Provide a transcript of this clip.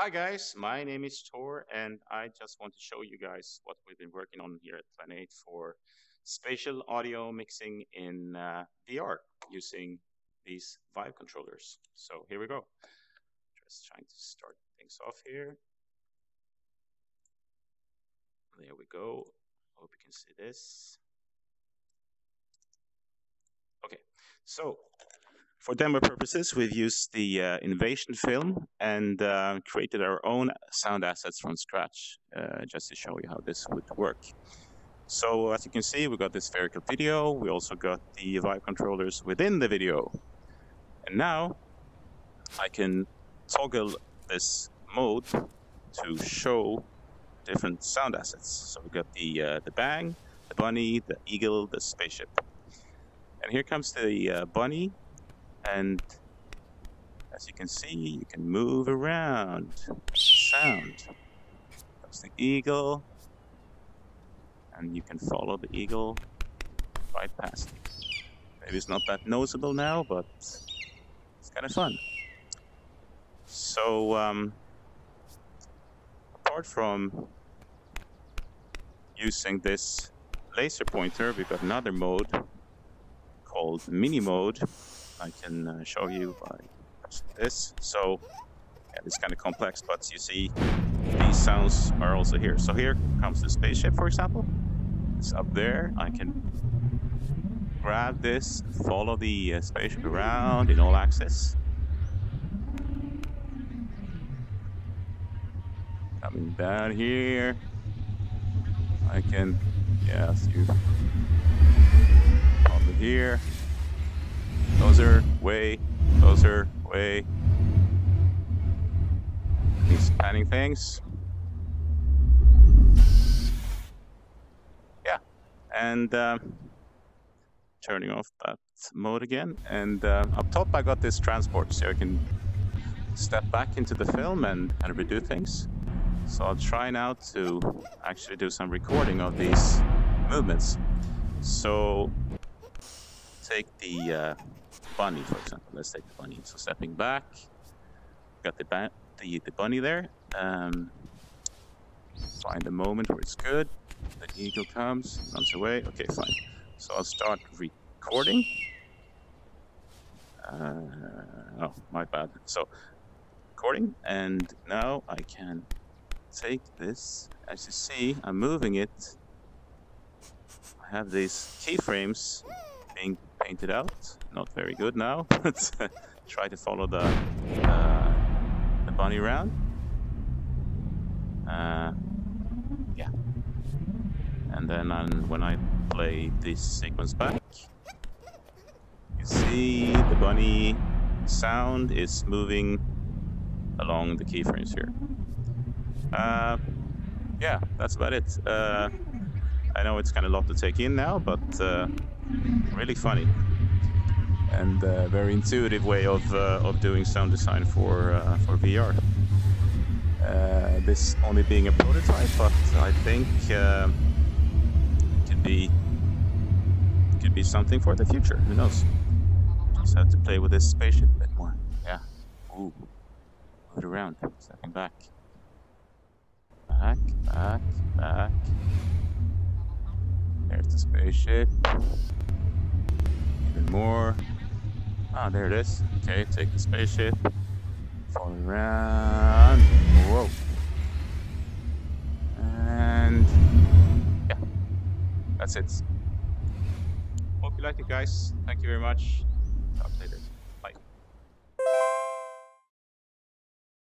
Hi guys, my name is Tor and I just want to show you guys what we've been working on here at Plan8 for spatial audio mixing in uh, VR using these Vive controllers. So here we go. Just trying to start things off here. There we go. Hope you can see this. Okay, so for demo purposes, we've used the uh, Invasion film and uh, created our own sound assets from scratch, uh, just to show you how this would work. So as you can see, we've got this spherical video. We also got the Vive controllers within the video. And now I can toggle this mode to show different sound assets. So we've got the uh, the bang, the bunny, the eagle, the spaceship. And here comes the uh, bunny and as you can see, you can move around. Sound. That's the eagle. And you can follow the eagle right past. Maybe it's not that noticeable now, but it's kind of fun. So, um, apart from using this laser pointer, we've got another mode called mini mode I can uh, show you by this. So yeah, it's kind of complex, but you see these sounds are also here. So here comes the spaceship, for example. It's up there. I can grab this, follow the uh, spaceship around in all axes. Coming down here. I can, yeah, see over here. Closer, way, closer, way. These panning things. Yeah, and um, turning off that mode again. And uh, up top I got this transport so I can step back into the film and, and redo things. So I'll try now to actually do some recording of these movements. So take the uh, bunny, for example. Let's take the bunny. So stepping back, got the the, the bunny there. Um, find the moment where it's good. The eagle comes, runs away. Okay, fine. So I'll start recording. Uh, oh, my bad. So recording, and now I can take this. As you see, I'm moving it. I have these keyframes being painted out. Not very good now, but try to follow the, uh, the bunny around. Uh, yeah. And then when I play this sequence back, you see the bunny sound is moving along the keyframes here. Uh, yeah, that's about it. Uh, I know it's kind of a lot to take in now, but uh, really funny and uh, very intuitive way of uh, of doing sound design for uh, for VR. Uh, this only being a prototype, but I think it could be could be something for the future. Who knows? Just have to play with this spaceship a bit more. Yeah. Ooh. Move it around. Stepping back. Back, back, back. The spaceship. Even more. Ah, there it is. Okay, take the spaceship. Fall around. Whoa. And yeah, that's it. Hope you liked it, guys. Thank you very much.